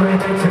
critics